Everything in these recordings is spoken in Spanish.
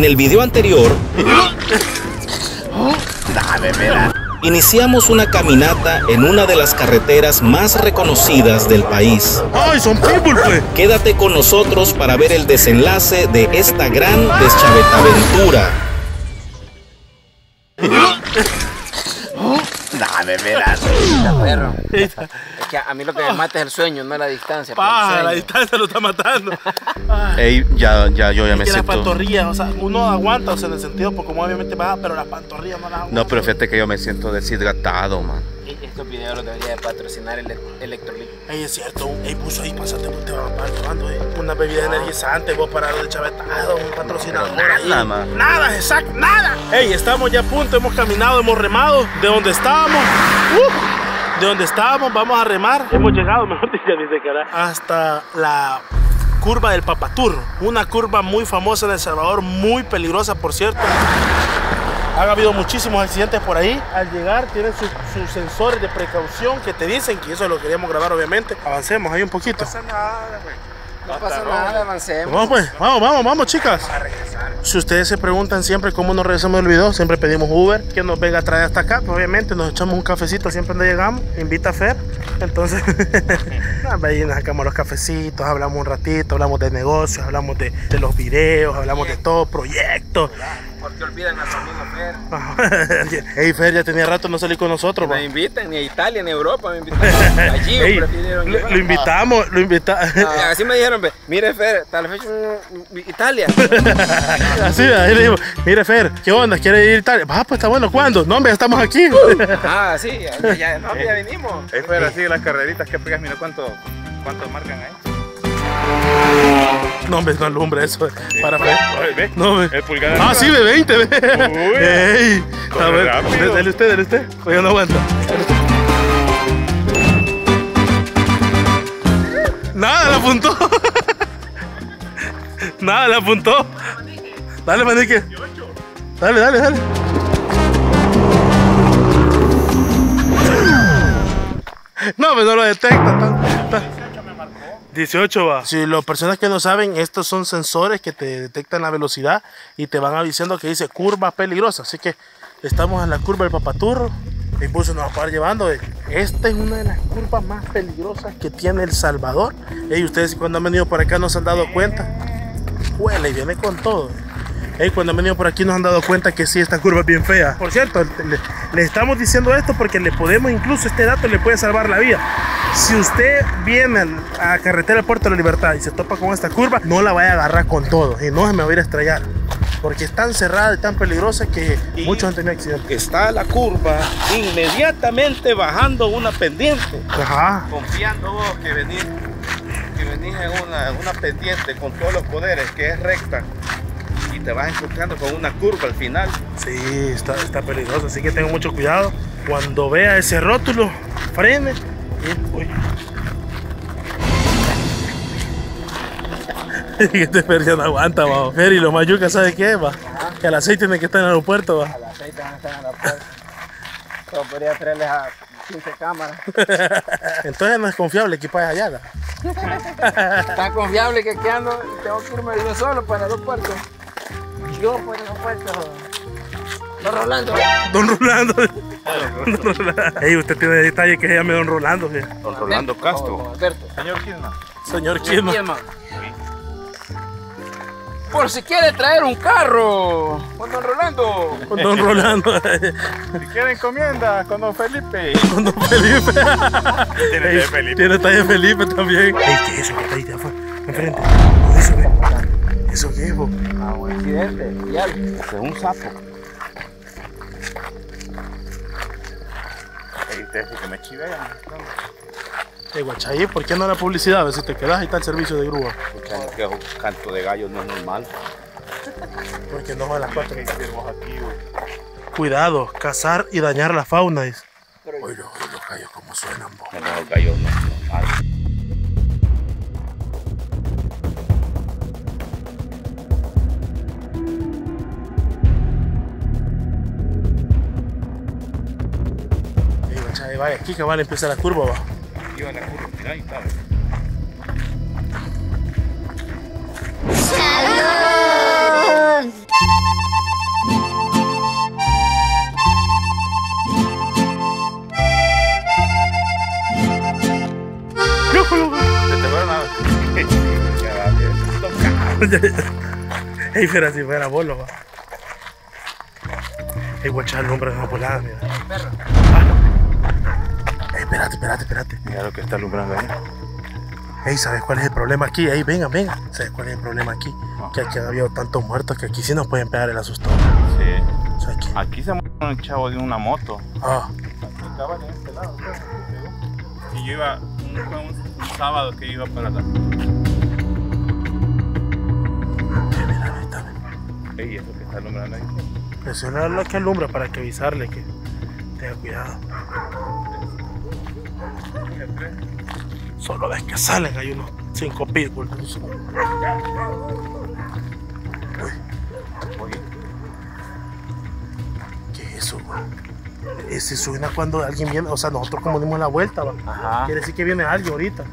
En el video anterior, iniciamos una caminata en una de las carreteras más reconocidas del país. ¡Ay, son people, pues! Quédate con nosotros para ver el desenlace de esta gran deschavetaventura. Perro. Es que a mí lo que me mata es el sueño, no la distancia. pero el Pa, sueño. la distancia lo está matando. Ey, ya, ya, yo ya me que las siento. pantorrillas, o sea, uno aguanta, o sea, en el sentido, porque obviamente baja, pero las pantorrillas no las aguanta. No, pero fíjate que yo me siento deshidratado, man. Estos videos los debería de patrocinar el Electrolit. Ey, es cierto, ey, puso ahí, pásate, te van a pagar tomando, eh. Una bebida energizante, vos para de chavetado, un patrocinador ahí. Nada, man. Nada, exacto, nada. Ey, estamos ya a punto, hemos caminado, hemos remado de donde estábamos. ¡uh! de donde estábamos, vamos a remar. Hemos llegado, mejor dicho, dice cara, hasta la curva del Papaturro. Una curva muy famosa en El Salvador, muy peligrosa, por cierto. Han habido muchísimos accidentes por ahí. Al llegar tienen sus, sus sensores de precaución que te dicen que eso lo queríamos grabar obviamente. Avancemos ahí un poquito. No pasa nada, avancemos. Vamos pues, vamos, vamos, vamos chicas. Si ustedes se preguntan siempre cómo nos regresamos del video, siempre pedimos Uber, que nos venga a traer hasta acá. Pues, obviamente nos echamos un cafecito siempre donde llegamos. Invita a Fer. Entonentonces, ahí nos sacamos los cafecitos, hablamos un ratito, hablamos de negocios, hablamos de, de los videos, hablamos de todo, proyectos. Porque olvidan a su amigo Fer. Ey, Fer, ya tenía rato no salir con nosotros. Me invitan ni a Italia ni a Europa, me invitan. Allí Ey, prefirieron lo, lo invitamos, lo invitamos. Ah, Así me dijeron, mire Fer, tal fecha mm, Italia. Así, ahí le digo, mire Fer, ¿qué onda? ¿Quiere ir a Italia? Va, pues está bueno, ¿cuándo? No, hombre, ya estamos aquí. Ah, sí, ya, ya, no, ya venimos. Es fuera así las carreritas que pegas, mira cuánto, cuánto marcan ahí. No, hombre, no alumbra eso. Para Fer. Oye, ve, No, ve. el pulgar Ah, sí, de 20, ve. Uy. Ey, a ver, rápido. de- dele usted, dele usted. Pues yo no aguanto. Nada, le apuntó. Nada, le apuntó. Dale, manique. Dale, dale, dale. No, pero no lo detecta. tan- tan- 18 va. Si las personas que no saben, estos son sensores que te detectan la velocidad y te van avisando que dice curva peligrosa. Así que estamos en la curva del Papaturro. El bus nos va a parar llevando. Esta es una de las curvas más peligrosas que tiene El Salvador. Y ustedes cuando han venido por acá no se han dado cuenta. Huele y viene con todo. Ey, cuando han venido por aquí nos han dado cuenta que sí, esta curva es bien fea. Por cierto, le, le estamos diciendo esto porque le podemos, incluso este dato le puede salvar la vida. Si usted viene a carretera del Puerto de la Libertad y se topa con esta curva, no la vaya a agarrar con todo y no se me va a ir a estrellar. Porque es tan cerrada y tan peligrosa que muchos han tenido accidentes. está la curva inmediatamente bajando una pendiente. Ajá. Confiando vos que venís, que venís en una, en una pendiente con todos los poderes, que es recta, y te vas encontrando con una curva al final. Sí, está, está peligroso, así que tengo mucho cuidado. Cuando vea ese rótulo, frene. Que este Fer ya no aguanta, va. Fer, y lo más yuca, ¿sabe qué? Va? Que el aceite tiene que estar en el aeropuerto, va. El aceite van a estar en puerta. Pero podría traerles a 15 cámaras. Entonces no es confiable equipaje allá. ¿va? Tan confiable que aquí ando tengo que irme yo solo para el aeropuerto. Yo por el aeropuerto. Don Rolando. Don Rolando. Don Rolando. Ey, usted tiene detalle que se llame Don Rolando. ¿sí? Don Rolando Castro. Alberto. Señor Kirna. Señor. Kilman. Por si quiere traer un carro con Don Rolando. Don Rolando. Si quiere encomienda con don Felipe. Con Don Felipe. Tiene de Felipe. Tiene talla Felipe también. Ey, ¿qué es eso que está ahí de afuera? Enfrente. Eso, ve. ¿Eso qué es, bo? Ah, un accidente. Y algo. Es un sapo. Sí que me chivean. Ey, guachayí, ¿por qué no la publicidad? A ver si te quedas, ahí está el servicio de grúa. Escuchando que un canto de gallo no es normal. Porque no van las cuatro. ¿Qué hicimos aquí, güey? Cuidado, cazar y dañar la fauna. dice. Oye, los gallos como suenan, bo. No, no, el gallo no es normal. vaya aquí, cabal, empieza la curva, va. Aquí va la curva, mirá, ahí está. ¡Salud! Ey, pero si fuera bolo, va. Ey, guachar, el hombre de una polada, mira. Perro. Espérate, espérate, espérate. Mira lo que está alumbrando ahí. Ey, ¿sabes cuál es el problema aquí? Ey, venga, venga. ¿Sabes cuál es el problema aquí? Que aquí han habido tantos muertos que aquí sí nos pueden pegar el asustón. Sí. O sea, aquí. Aquí se murió un chavo de una moto. Ah, Estaba en este lado. Y yo iba, un, fue un, un sábado que iba para la... mira. Ey, eso que está alumbrando ahí. Presiona lo que alumbra para que avisarle que tenga cuidado. Solo ves que salen, hay unos cinco pitbulls. ¿Qué es eso, güey? Ese suena cuando alguien viene, o sea, nosotros como dimos la vuelta, va. Ajá. Quiere decir que viene alguien ahorita.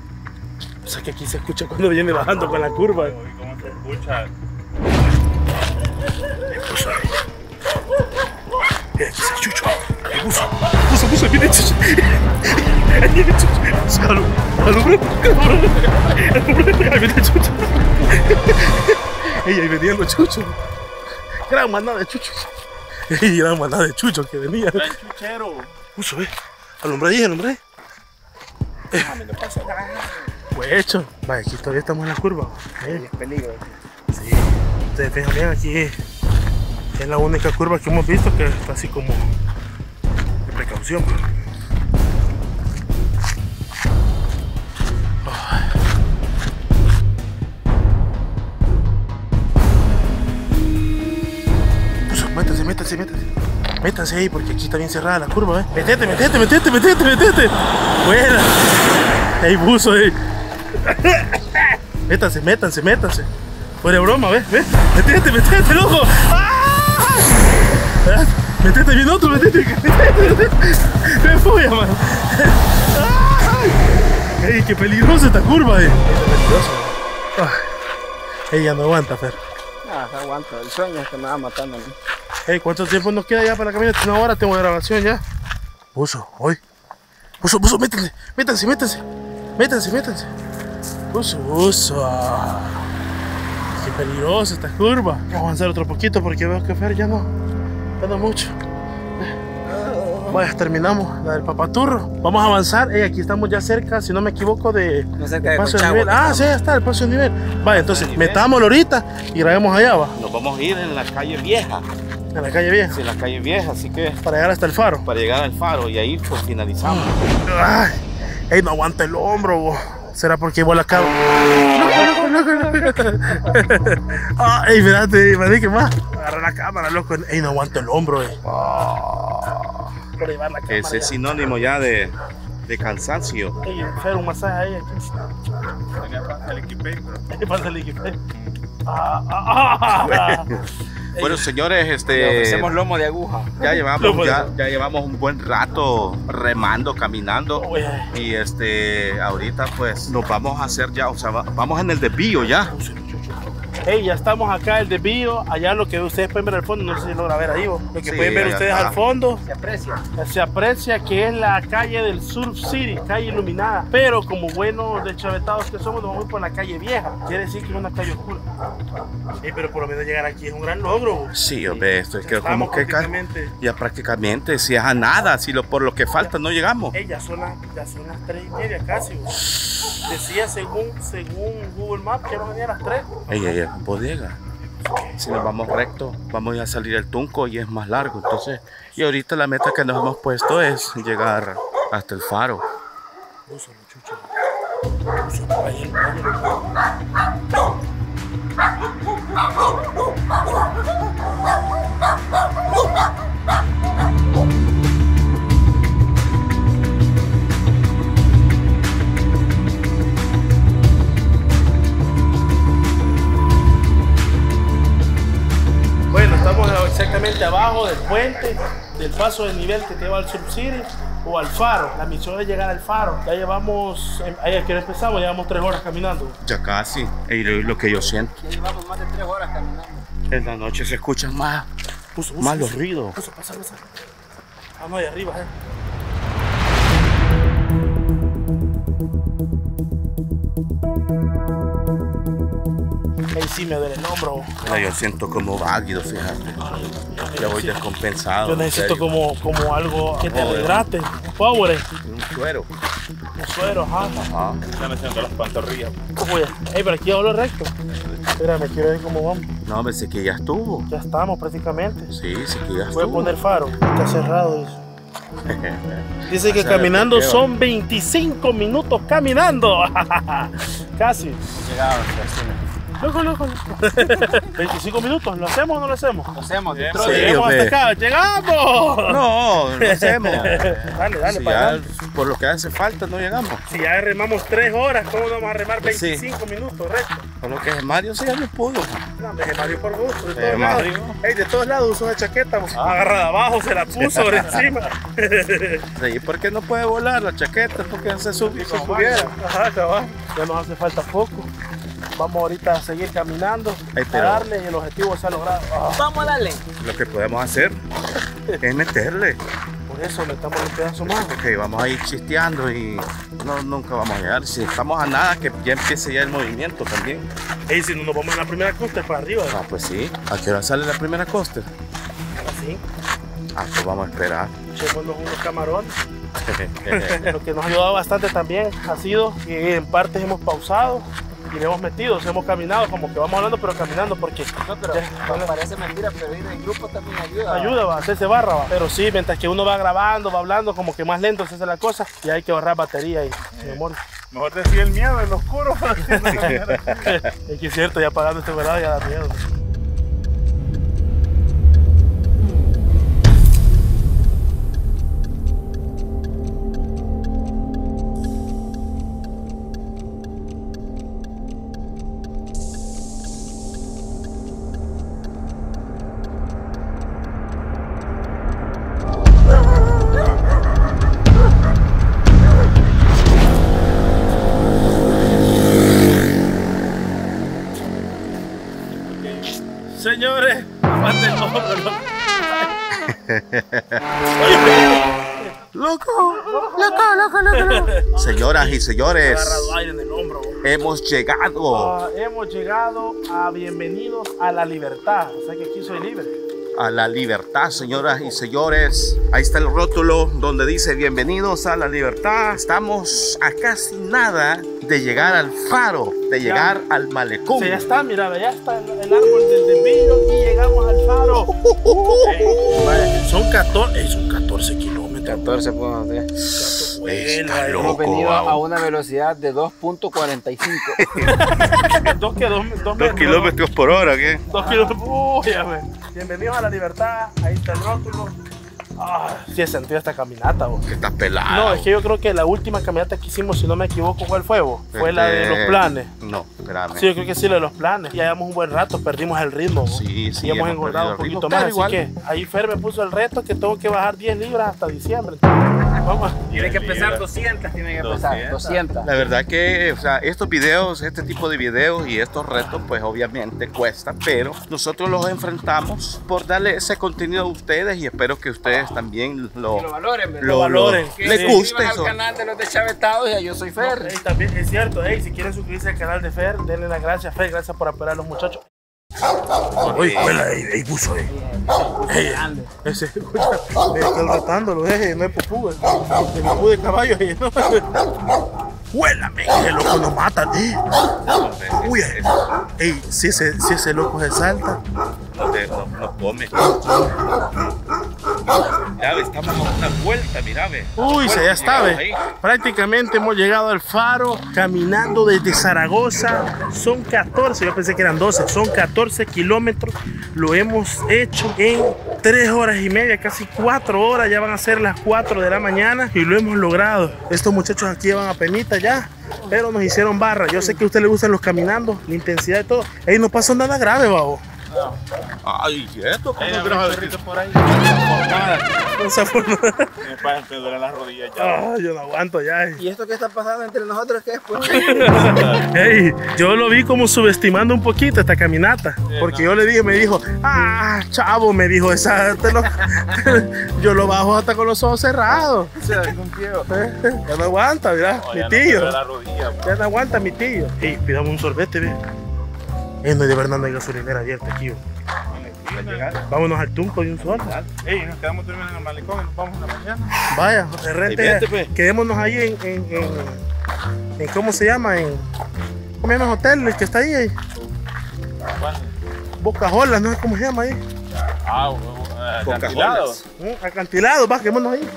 O sea que aquí se escucha cuando viene bajando con la curva. Oye, ¿cómo se escucha? Mira, aquí está Chucho. Puso, puso, viene Chucho. Ahí viene Chucho. Alum- Alumbra, alumbra. Ahí viene Chucho. Ey, ahí venían los chuchos. Gran manada de chuchos. Ey, gran manada de chuchos que venían. ¡El chuchero! Puso, ve. Alumbra ahí, alumbra ahí. Pues hecho. Vaya, aquí todavía estamos en la curva. Ey. Es peligro. Sí, ustedes fijan bien aquí es la única curva que hemos visto que está así como Pues, métase, métase, métase. Métase ahí porque aquí está bien cerrada la curva, ¿eh? Metete, metete, metete, metete, metete. Buena. Ahí buzo, ahí. Métanse, métanse, métanse. Fuera broma, ¿ves? ¿Ves? Metete, metete, loco. ¡Ah! Metete bien otro, metete. Me fui, mano. ¡Ay! ¡Ey, qué peligrosa esta curva, eh! Ya no aguanta, Fer. Ah, se aguanta. El sueño es que me va matando. Ey, ¿cuánto tiempo nos queda ya para la caminata? Una hora tengo grabación ya. Puso, hoy. Puso, puso, métanse, métanse, métanse. Métanse, métanse. Puso, puso. Qué peligrosa esta curva. Vamos a avanzar otro poquito porque veo que Fer ya no. No mucho. Vaya, terminamos la del papaturro. Vamos a avanzar. Ey, aquí estamos ya cerca, si no me equivoco, de No cerca de paso de nivel. Ah, sí, ya está, el paso de nivel. Vaya, entonces, nivel. metámoslo ahorita y grabemos allá, va. Nos vamos a ir en la calle vieja. En la calle vieja. Sí, en la calle vieja, así que Para llegar hasta el faro. para llegar al faro y ahí pues finalizamos. Ay, ey, no aguanta el hombro, bo. ¿Será porque igual acá? ah, ey, espérate, me que más. Agarra la cámara, loco. Ey, no aguanta el hombro, eh. Por llevar la cámara. Ese es sinónimo ya de, de cansancio. Un masaje ahí, aquí. El. Ah, ah, ah. Bueno, señores, Le este ofrecemos lomo de aguja. ya llevamos ya, ya llevamos un buen rato remando, caminando Oye, y este ahorita pues nos vamos a hacer ya, o sea, va- vamos en el desvío ya. Ey, ya estamos acá, el desvío. Allá lo que ustedes pueden ver al fondo, no sé si logra ver ahí. Lo que Sí, pueden ver ustedes está. al fondo Se aprecia. se aprecia que es la calle del Surf City, calle iluminada. Pero como buenos deschavetados que somos, nos vamos a ir por la calle vieja. Quiere decir que es una calle oscura. Pero por lo menos llegar aquí es un gran logro. Sí, hombre, esto es que como que ca- prácticamente- ya prácticamente si es a nada, si lo por lo que falta no llegamos. Ey, ya son las, ya son las 3 y media casi. Decía según, según Google Maps que van a venir a las 3. Ey, ey, ey, bodega. Si nos vamos recto, vamos a salir el tunco y es más largo. Entonces, y ahorita la meta que nos hemos puesto es llegar hasta el faro. Estamos exactamente abajo del puente, del paso de nivel que te lleva al Subcity o al faro. La misión es llegar al faro. Ya llevamos, ahí que empezamos, llevamos tres horas caminando. Ya casi. Y lo, lo que yo siento, Ya llevamos más de tres horas caminando. en la noche se escuchan más, más los ruidos. Puso, pasa, pasa. No, ahí arriba, eh. Si me duele el hombro. Mira, yo siento como válido, fíjate. Ya voy descompensado. Yo necesito como, como algo que te rehidrate. Power, Un suero. un suero, ajá. Ajá. Están haciendo las pantorrillas. Uy, ey, pero aquí hablo recto. Espérame, quiero ver cómo vamos. No, me sé que ya estuvo. Ya estamos prácticamente. Sí, sí que ya Voy a estuvo. poner faro. Está cerrado eso. Dice que caminando son 25 minutos caminando. Casi. Loco, loco, loco. 25 minutos, ¿lo hacemos o no lo hacemos? Lo hacemos, Sí, Detroit. Sí, Llegamos hasta acá, llegamos. No, no hacemos. Dale, dale, Si para ya adelante. por lo que hace falta no llegamos. Si ya remamos 3 horas, ¿cómo no vamos a remar Pues sí. 25 minutos recto? Por lo que Mario sí ya no pudo. No, me Mario por gusto, de Eh, todos lados. Mario. Ey, de todos lados usó una chaqueta, agarra de abajo, se la puso por encima. ¿Y por qué no puede volar la chaqueta? Porque se subió. Se subiera. Ajá, cabal. Ya nos hace falta poco. Vamos ahorita a seguir caminando, a darle y el objetivo se ha logrado. Ah, Vamos a darle. Lo que podemos hacer es meterle. por eso le estamos un pedazo más. Ok, vamos a ir chisteando y no, nunca vamos a llegar. Si estamos a nada, que ya empiece ya el movimiento también. Ey, si no nos vamos en la primera costa para arriba, Ah, pues sí. ¿A qué hora sale la primera costa? así, Ah, pues vamos a esperar. echémonos unos camarones. Lo que nos ha ayudado bastante también ha sido que en partes hemos pausado y le hemos metido, hemos caminado, como que vamos hablando, pero caminando, porque No, pero Ya, parece mentira, pero ir en grupo también ayuda. ayuda, va a hacerse barra, va. Pero sí, mientras que uno va grabando, va hablando, como que más lento se hace la cosa y hay que ahorrar batería y memoria. Mejor decir el miedo en lo oscuro. Es que es cierto, ya pagando este verano ya da miedo. Loco. ¡Loco! ¡Loco, loco, loco, loco! Señoras y señores, Agarrado aire en el hombro. hemos llegado Ah, hemos llegado a bienvenidos a la libertad. O sea que aquí soy libre. A la libertad, señoras y señores. Ahí está el rótulo donde dice bienvenidos a la libertad. Estamos a casi nada de llegar al faro, de llegar al malecón. Sí, ya está, mira, ya está el, el árbol del desvío y llegamos al faro. Ey, son 14, ey, son 14 kilómetros. 14 podemos hacer. Está loco. Hemos venido wow. a una velocidad de 2.45. eh, Dos, dos, dos, Dos kilómetros por hora, ¿qué? Dos kilómetros. Uy. Bienvenidos a la libertad. Ahí está el rótulo. Ah, sí he sentido esta caminata, vos. Que está pelado. No, es que yo creo que la última caminata que hicimos, si no me equivoco, ¿cuál fue? vos? Fue la de Este, los planes. No, espérame. Sí, yo creo que sí, la de los planes. Ya llevamos un buen rato, perdimos el ritmo. vos. Sí, sí, y hemos engordado un el poquito ritmo, más. Así igual. que ahí Fer me puso el reto que tengo que bajar 10 libras hasta diciembre. Vamos. Tiene que pesar 200, tiene que pesar 200. La verdad que, o sea, estos videos, este tipo de videos y estos retos, pues obviamente cuestan, pero nosotros los enfrentamos por darle ese contenido a ustedes y espero que ustedes también lo, lo valoren, lo, valoren. Que les se guste al canal de los deschavetados y a Yo Soy Fer. También es cierto, ey, si quieren suscribirse al canal de Fer, denle las gracias, Fer, gracias por apoyar a los muchachos. Uy, huela, ey, ey, buzo, ey. Ey, ese, escucha, ey, estoy retándolo, ey, no es popú, ey. El popú de caballo, ey, no. Huela, men, ese loco nos mata, ey. Uy, ey, si ese, si ese loco se salta. No, te- no- no come. Ya ve, estamos a una vuelta, mira, ve. Uy, se ya está, ve. Prácticamente hemos llegado al faro caminando desde Zaragoza. Son 14, yo pensé que eran 12, son 14 kilómetros. Lo hemos hecho en 3 horas y media, casi 4 horas. Ya van a ser las 4 de la mañana y lo hemos logrado. Estos muchachos aquí llevan a penita ya. Pero nos hicieron barra. Yo sé que a usted le gustan los caminando, la intensidad de todo. Ey, no pasó nada grave, babo. Ay, esto, ¿cómo Hay grave? perritos por ahí. No se nada. Me duelen las rodillas ya. Ah, yo no aguanto ya. ¿Y esto que está pasando entre nosotros qué es? Pues? Ey, yo lo vi como subestimando un poquito esta caminata. Porque yo le dije, me dijo, ah, chavo, me dijo, esa, te lo- yo lo bajo hasta con los ojos cerrados. Ya no aguanta, mira, No, mi ya no tío. duele la rodilla. Ya no aguanta mi tío. Ey, pidamos un sorbete, ve. Eh, no, de verdad no hay gasolinera abierta aquí. Vámonos al Tunco de un solo. Ey, nos quedamos durmiendo en el malecón y nos vamos en la mañana. Vaya, de repente, vete, pues. quedémonos ahí en, en, en, en- ¿cómo se llama? En, ¿Cómo se llama el hotel? El que está ahí, ahí. Bocajolas, no sé cómo se llama ahí. Ah, Coca-Colas. Mm, Acantilado, va, quedémonos ahí.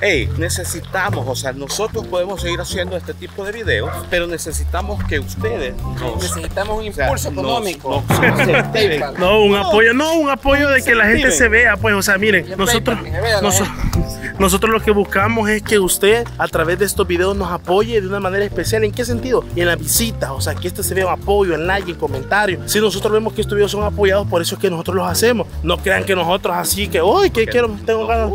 Hey, necesitamos, o sea, nosotros podemos seguir haciendo este tipo de videos, pero necesitamos que ustedes nos, Necesitamos un o sea, impulso nos- económico. nos-. No, un apoyo, no, un apoyo de que la gente se vea, pues, o sea, miren, en nosotros, Nosotros lo que buscamos es que usted a través de estos videos nos apoye de una manera especial. ¿En qué sentido? En las visitas, o sea, que este se vea un apoyo, en like, en comentarios. Si nosotros vemos que estos videos son apoyados, por eso es que nosotros los hacemos. No crean que nosotros así que, hoy que quiero, tengo ganas,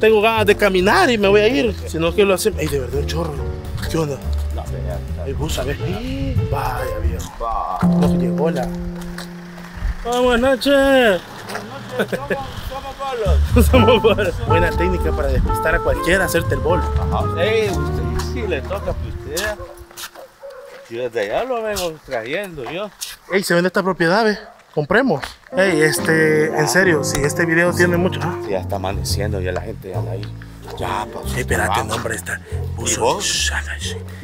tengo ganas de caminar y me voy a ir, sino que lo hacemos. Ey, de verdad, un chorro. ¿Qué onda? Hay bus, ¿ves? Vaya, viejo. No, que llegó la. Ah, buenas noches. Somos bolos. Buena técnica para despistar a cualquiera, hacerte el bol. Ajá. Ey, usted sí le toca pistea. Yo desde allá lo vengo trayendo yo. Ey, se vende esta propiedad, ¿ves? Compremos. Ey, este, en serio, si este video tiene mucho. Ah, Ya está amaneciendo, ya la gente anda ahí. Ya, pues. ey, espérate, no, hombre, está. ¿Y vos?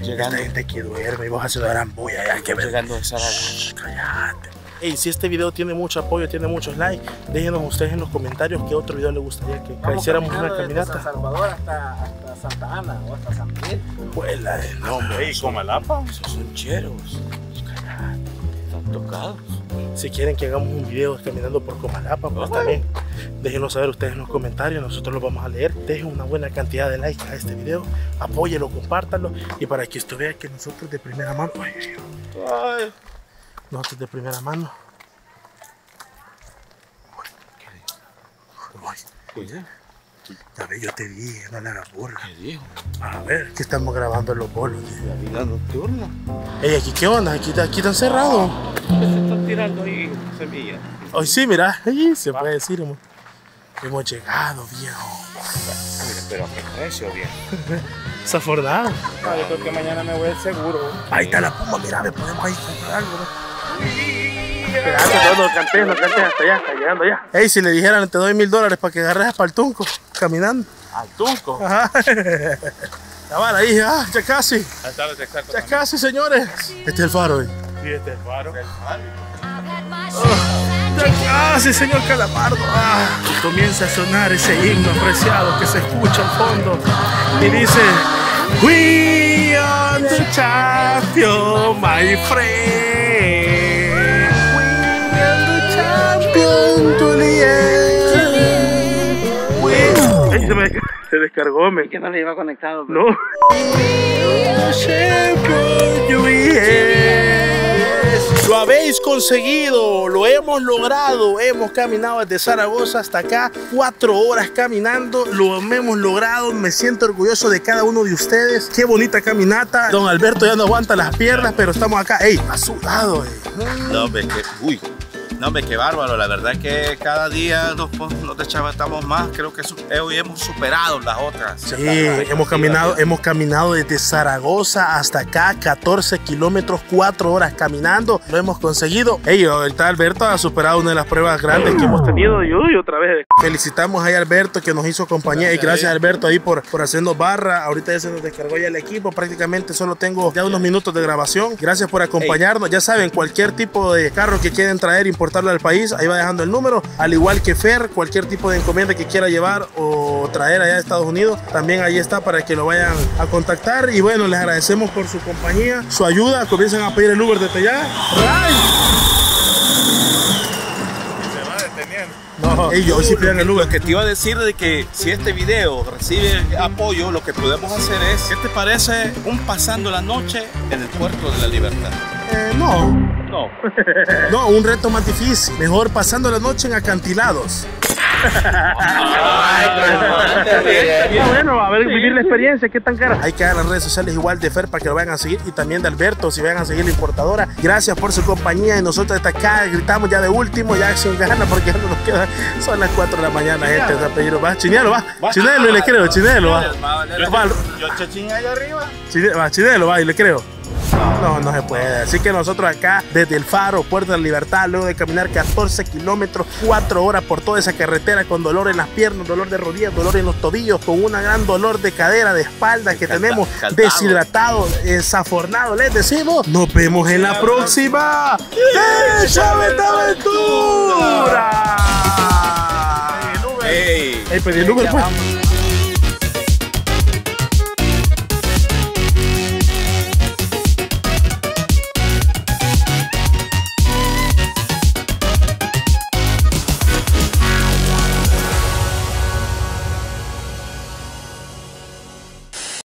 Llegando. Esta gente aquí duerme y vos haciendo gran bulla, ya, que ver. Llegando. Shh, Cállate. Ey, si este video tiene mucho apoyo, tiene muchos likes, déjenos ustedes en los comentarios qué otro video les gustaría que Vamos hiciéramos una caminando desde San caminata. Salvador hasta, hasta Santa Ana o hasta San Miguel. Vuela de nombre. Ey, Comalapa. Esos son cheros. Están tocados. Si quieren que hagamos un video caminando por Comalapa, pues también déjenos saber ustedes en los comentarios, nosotros los vamos a leer. Dejen una buena cantidad de likes a este video, apóyelo, compártanlo y para que usted vea que nosotros de primera mano, ay, ay, nosotros de primera mano. Ay, Oye, ya ve, yo te dije, no le hagas burla. ¿qué dijo? A ver, que estamos grabando en los bolos. La vida nocturna. Ey, aquí qué onda, aquí, aquí están cerrados. se están tirando ahí semillas. Hoy sí, mira, ahí se puede decir, hemos, hemos llegado, viejo. Mira, pero a qué precio, bien. Desafornado. Ah, yo creo que mañana me voy al seguro. Ahí está la puma, mira, me podemos ahí comprar algo, ¿no? Espérate, no, no cantes, no cantes hasta allá, está llegando ya. Ey, si le dijeran, te doy mil dólares para que agarres para el tunco, caminando. Al Tunco. Ajá. Ya van ahí, ah, ya casi, ya casi, señores. Este es el faro, eh. Sí, este es faro. Ya casi, señor Calamardo. Ah, y comienza a sonar ese himno apreciado que se escucha al fondo. Y dice, We are the champion, my friend. The champion to the end. We- Ey, se, me, se descargó, me. Que no le iba conectado. No. Lo habéis conseguido, lo hemos logrado. Hemos caminado desde Zaragoza hasta acá, cuatro horas caminando. Lo hemos logrado. Me siento orgulloso de cada uno de ustedes. Qué bonita caminata. Don Alberto ya no aguanta las piernas, pero estamos acá. ¡Ey! Ha sudado, eh. No, hombre, que. Uy. No, hombre, qué bárbaro. La verdad que cada día nos, nos deschavetamos más. Creo que eh, hoy hemos superado las otras. Sí, hemos caminado, hemos caminado desde Zaragoza hasta acá, 14 kilómetros, 4 horas caminando. Lo hemos conseguido. Ey, ahorita Alberto ha superado una de las pruebas grandes que hemos tenido. Y uy, otra vez. Felicitamos ahí a Alberto que nos hizo compañía. Y gracias Alberto ahí por, por hacernos barra. Ahorita ya se nos descargó ya el equipo. Prácticamente solo tengo ya unos minutos de grabación. Gracias por acompañarnos. Ya saben, cualquier tipo de carro que quieren traer, importarlo al país, ahí va dejando el número. Al igual que Fer, cualquier tipo de encomienda que quiera llevar o traer allá de Estados Unidos, también ahí está para que lo vayan a contactar. Y bueno, les agradecemos por su compañía, su ayuda. Comienzan a pedir el Uber desde deteniendo. No, ellos hoy sí piden el Uber. Lo que te iba a decir de que si este video recibe apoyo, lo que podemos hacer es, ¿qué te parece un pasando la noche en el puerto de la libertad? Eh, no, No. no, un reto más difícil. Mejor pasando la noche en acantilados. Ah, bueno, a ver, vivir la experiencia, qué tan cara. Hay que dar las redes sociales igual de Fer para que lo vayan a seguir y también de Alberto, si vayan a seguir la importadora. Gracias por su compañía y nosotros hasta acá gritamos ya de último, ya sin ganas porque ya no nos queda. Son las 4 de la mañana, gente. está pedido. Va, chinelo, va. Chinelo, y le creo, chinelo, va. Yo chachín allá arriba. va, chinelo, va, y le creo. No, no se puede. Así que nosotros acá, desde el Faro, Puerto de la Libertad, luego de caminar 14 kilómetros, 4 horas por toda esa carretera, con dolor en las piernas, dolor de rodillas, dolor en los tobillos, con un gran dolor de cadera, de espalda que Calda- tenemos, deshidratado, desafornado, les decimos. Nos vemos en la próxima. ¡De Chaveta Aventura! Ey. Ey, pedí el número, pues.